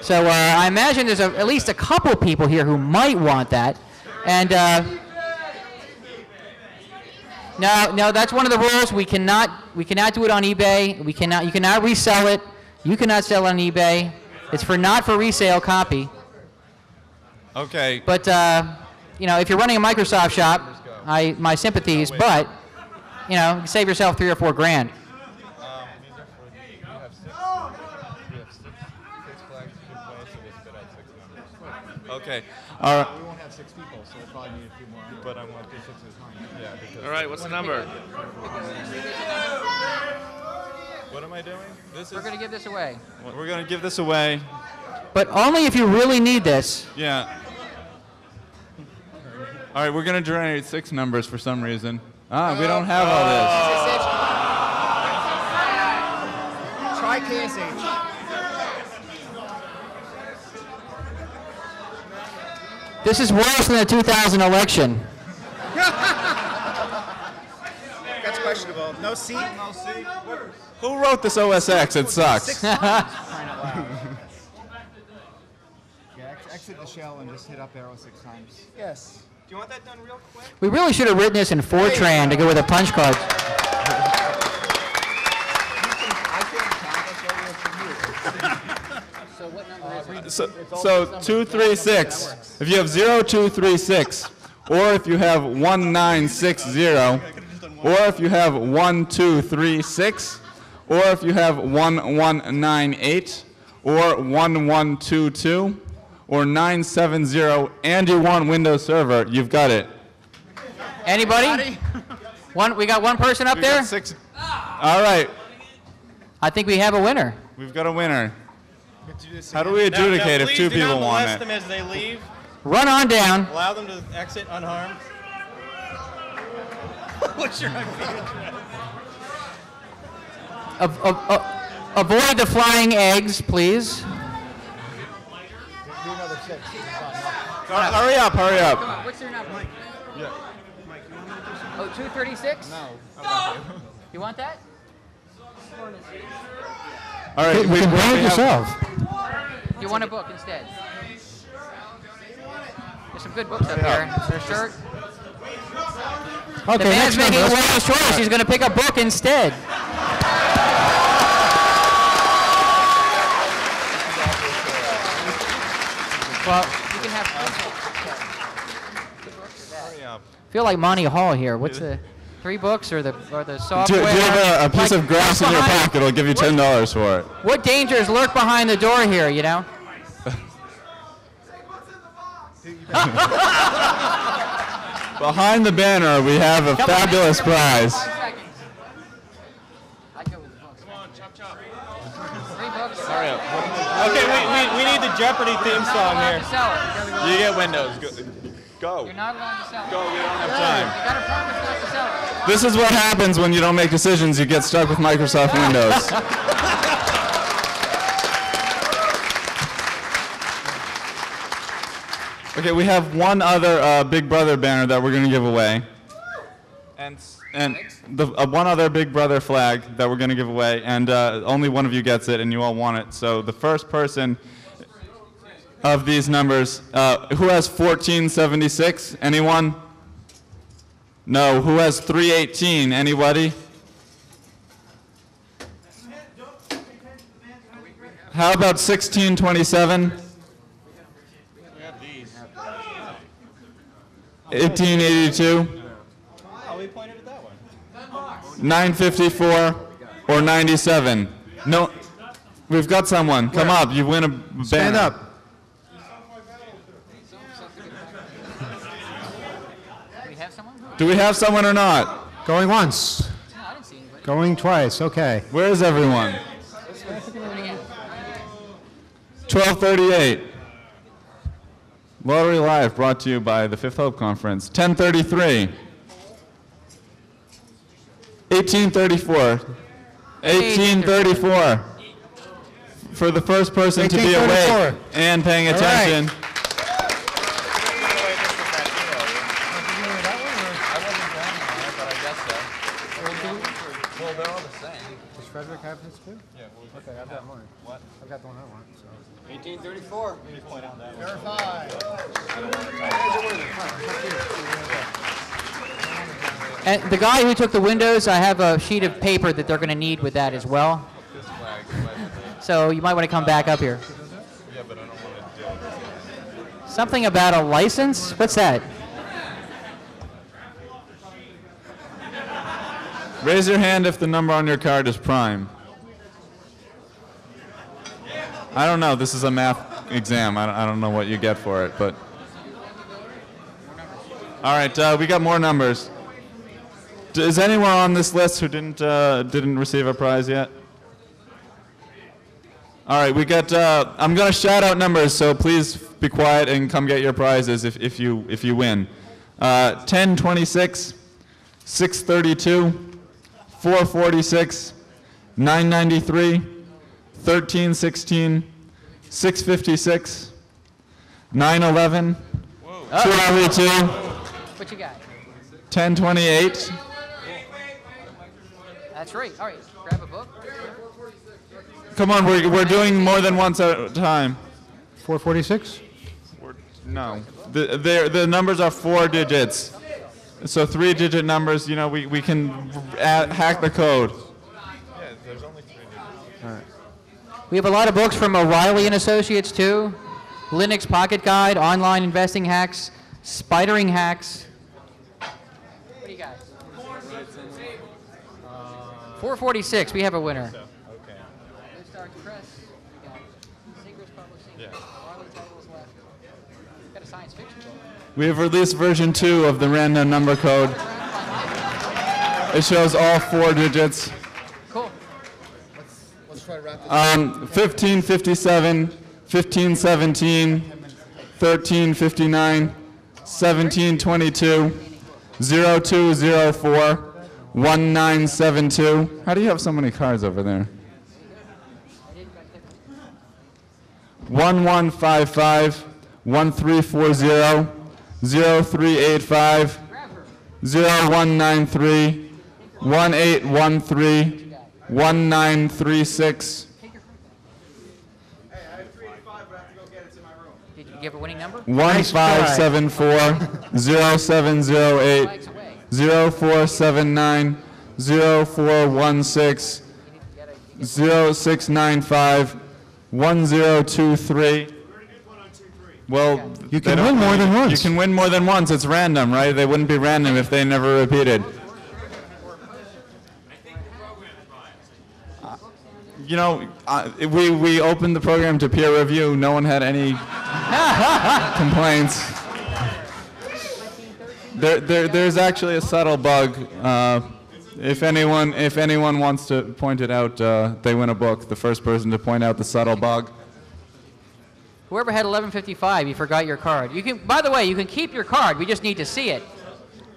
So uh, I imagine there's a, at least a couple people here who might want that, and. Uh, no, no, that's one of the rules. We cannot, we cannot do it on eBay. We cannot, you cannot resell it. You cannot sell on eBay. It's for not for resale copy. Okay. But uh, you know, if you're running a Microsoft shop, I my sympathies. But you know, save yourself three or four grand. Okay. All right. We won't have six people, so we'll probably need a few more. But I want Bishop to sign. Yeah. Because All right, what's the number? What am I doing? This We're going to give this away. We're gonna give this away. But only if you really need this. Yeah. All right, we're gonna generate six numbers for some reason. Ah, we don't have all this. Try KSH. This is worse than the 2000 election. That's questionable. No seat. No seat. Who wrote this OSX? It sucks. Yeah, exit the shell and just hit up arrow six times. Yes. Do you want that done real quick? We really should have written this in Fortran to go with a punch card. Uh, so, so two three six. If you have zero two three six, or if you have one nine six zero, or if you have one two three six, or if you have one one nine eight, or one one two two, or nine seven zero, and you want Windows Server, you've got it. Anybody? One, we got one person up We've there? six. All right, I think we have a winner. we've got a winner. How do we adjudicate if two people want molest it? them as they leave. Run on down. Allow them to exit unharmed. What's your IP address? Av- av- av- avoid the flying eggs, please. Do another. Hurry up, hurry Come up. on, what's your number? Oh, 236? No. You want that? All right, You we, can we buy it have- yourself. You want a book instead? There's some good books up here. Is there a shirt? Okay, the man's next making number. a wise choice. He's going to pick a book instead. Well, you can have. Hurry up. feel like Monty Hall here. What's the three books or the or the software? do you have a, a piece Like, of grass in your behind- pocket? It'll give you ten dollars for it. What dangers lurk behind the door here? You know. Behind the banner, we have a Come on. Fabulous prize. Hurry up. Okay, we, we, we need the Jeopardy theme song here. You get windows. Go. Go. You're not allowed to sell it. Go, we don't have time. You gotta promise not to sell it. This is what happens when you don't make decisions. You get stuck with Microsoft Windows. Okay, we have one other uh, Big Brother banner that we're going to give away. And, and the, uh, one other Big Brother flag that we're going to give away, and uh, only one of you gets it, and you all want it. So the first person of these numbers, uh, who has 1476? Anyone? No. Who has 318? Anybody? How about 1627? 1882? Oh, we pointed at that one. 954 or 97? No. We've got someone. Come up. You win a banner. Stand up. We have someone? Do we have someone or not? Going once. No, I didn't see anybody. Going twice. Okay. Where is everyone? 1238. Lottery Live brought to you by the Fifth Hope Conference. 1033. 1834. 1834. For the first person to be 1834. awake and paying attention. Well, they're all the same. Does Frederick have his too? Yeah. Okay, I've got mine. What? I've got the one I want. So. 1834. And the guy who took the windows, I have a sheet of paper that they're going to need with that as well. So you might want to come back up here. Something about a license? What's that? Raise your hand if the number on your card is prime. I don't know. This is a math exam. I don't, know what you get for it, but. All right, uh, we got more numbers. Is anyone on this list who didn't uh, didn't receive a prize yet? All right, we got. Uh, I'm gonna shout out numbers, so please be quiet and come get your prizes if, if you if you win. Uh, 1026, 632, 446, 993, 1316, 656, 911, 232, What you got? 1028. That's right. All right, grab a book. Come on, we're, we're doing more than once at a time. 446? No. The, the, the numbers are four digits. So three digit numbers, you know, we, we can add, hack the code. Yeah, there's only three digits. We have a lot of books from O'Reilly and Associates too. Linux Pocket Guide, Online Investing Hacks, Spidering Hacks. What do you got? 446. We have a winner. Starch Press. We got Syngress Publishing. Marley titles left. Got a science fiction book. We have released version two of the random number code. It shows all four digits. Cool. Let's try to wrap this Um, 1557, 1517, 1359, 1722, 0204, 1972. How do you have so many cards over there? 1155, 1340, 0385, 0193, 1813, 1936, Did you give a winning number? 1574, 0708, 0479, 0416, 0695, 1023. Well, You can win more than once. You can win more than once. It's random, right? They wouldn't be random if they never repeated. Uh, You know, uh, we, we opened the program to peer review. No one had any complaints. There, there, there's actually a subtle bug. Uh, if anyone, if anyone wants to point it out, uh, they win a book. The first person to point out the subtle bug. Whoever had 1155, you forgot your card. You can. By the way, you can keep your card. We just need to see it.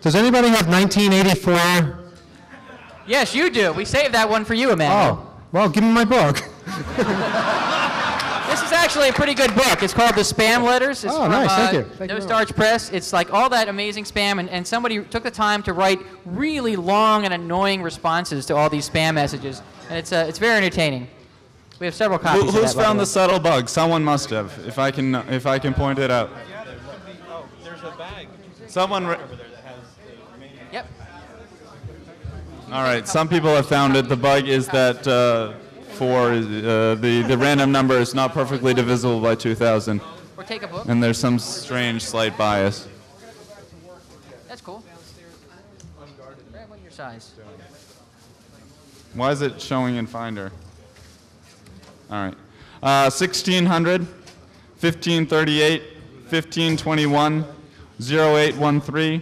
Does anybody have 1984? Yes, you do. We saved that one for you, Amanda. Oh, well, give me my book. This is actually a pretty good book. It's called The Spam Letters. It's Oh, from, nice. Thank uh, you. Thank no very Starch Press. It's like all that amazing spam, and, and somebody took the time to write really long and annoying responses to all these spam messages, and it's uh, it's very entertaining. We have several copies. Who, of who's that, by found way. the subtle bug? Someone must have. If I can, if I can point it out. There's a bag. Someone. Yep. All right. Some people have found it. The bug is that uh, for uh, the the random number is not perfectly divisible by 2,000, Or take a book. and there's some strange slight bias. That's cool. Grab one your size. Why is it showing in Finder? All right. Uh, 1600, 1538, 1521, 0813, 15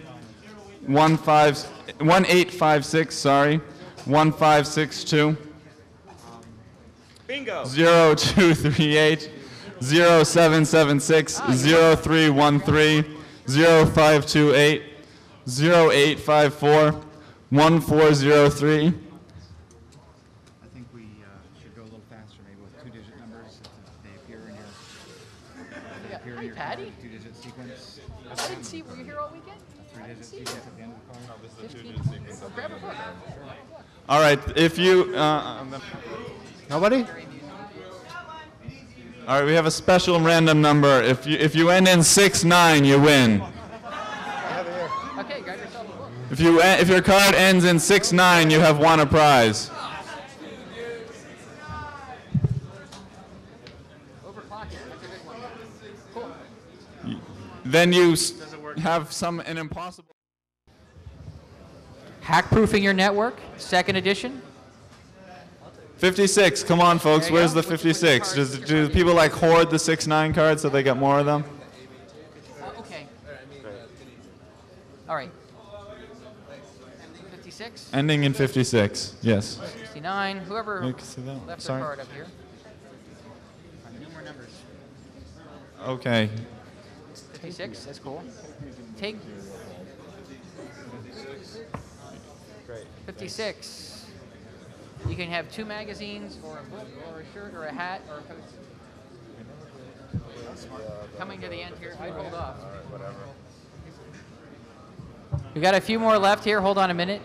1856, sorry, 1562, Bingo. 0238, 0776, 0313, 0528, 0854, 1403. I think we uh, should go a little faster, maybe with two-digit numbers if they appear in your, if they appear in your card, two-digit sequence. I didn't see. Were you here all weekend? Three-digit sequence at the end of the card. this is the two-digit sequence. Grab a book. All right, if you. Uh, Nobody? all right, we have a special random number. If you if you end in six nine, you win. If you if your card ends in six nine, you have won a prize. Then you have some an impossible. Hack proofing your network, second edition. 56. Come on, folks. Where's go. the 56? Does, do people like hoard the 6-9 cards so they get more of them? Uh, okay. All right. 56, Ending in 56. Yes. 69, whoever You can see that one. left Sorry. their card up here. No more numbers. Okay. 56, that's cool. Take 56. You can have two magazines, or a book, or a shirt, or a hat, or a coat. Coming to the end here, I hold off. We got a few more left here. Hold on a minute.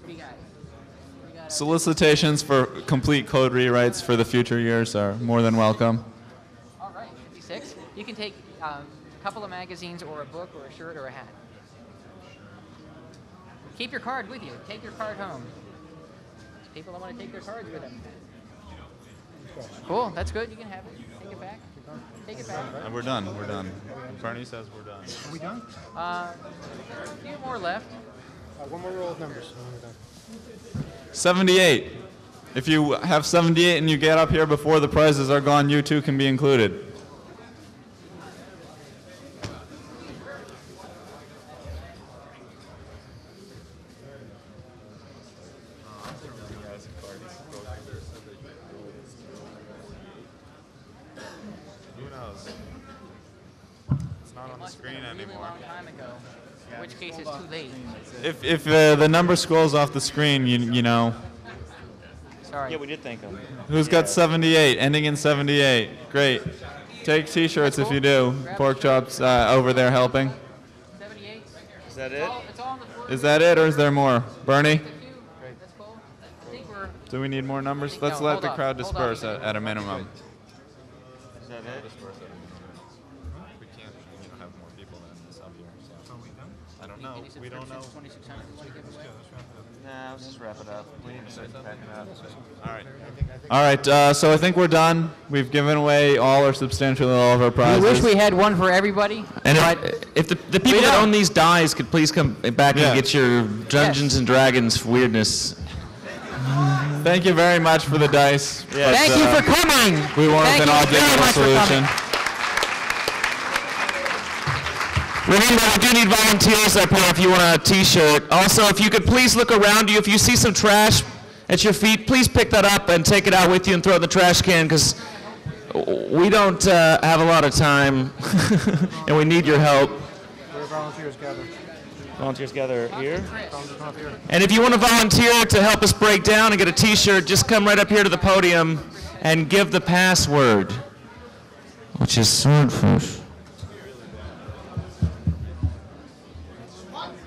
What do you got? Solicitations for complete code rewrites for the future years are more than welcome. All right, 56. You can take um, a couple of magazines, or a book, or a shirt, or a hat. Keep your card with you. Take your card home. There's people that want to take their cards with them. Cool, that's good. You can have it. Take it back. Take it back. And we're done. We're done. Bernie says we're done. Are we done? Uh, a few more left. one more roll of numbers. 78. If you have 78 and you get up here before the prizes are gone, you too can be included. Who knows? It's not on the screen anymore. long time ago. In which case it's too late. If, if uh, the number scrolls off the screen, you, you know, Sorry. Yeah, we did thank them. who's got 78, ending in 78? Great. Take t-shirts if you do. Pork chops uh, over there helping. 78. Is that it? It's all on the floor. Is that it or is there more? Bernie? That's cool. I think we're. Do we need more numbers? Let's No, let the crowd hold disperse at, at a minimum. Is that it? Let's just wrap it up. We need to start packing up. All right. All right, uh, so I think we're done. We've given away all or substantially all of our We prizes. wish we had one for everybody. And but if, if the, the people that own these dies could please come back Yeah. and get your Dungeons and Dragons weirdness. Thank you very much for the dice. Yeah. but, Thank you uh, for coming. We weren't Thank an you object very of a much for solution. Remember, we do need volunteers up here if you want a T-shirt. Also, if you could please look around you. If you see some trash at your feet, please pick that up and take it out with you and throw it in the trash can because we don't uh, have a lot of time and we need your help. Where volunteers gather. Volunteers gather here. Volunteers come up here. And if you want to volunteer to help us break down and get a T-shirt, just come right up here to the podium and give the password, which is swordfish.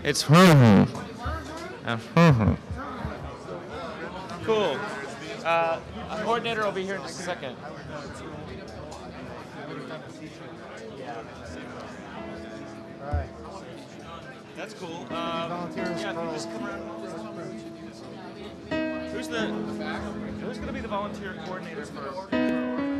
It's her. Cool. Uh, a coordinator will be here in just a second. That's cool. Um, yeah, just come around. Who's the Who's going to be the volunteer coordinator for?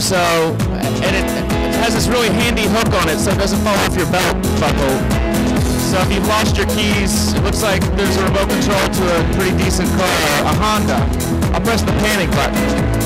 So and it, it has this really handy hook on it, so it doesn't fall off your belt buckle. So if you've lost your keys, it looks like there's a remote control to a pretty decent car, a Honda. I'll press the panic button.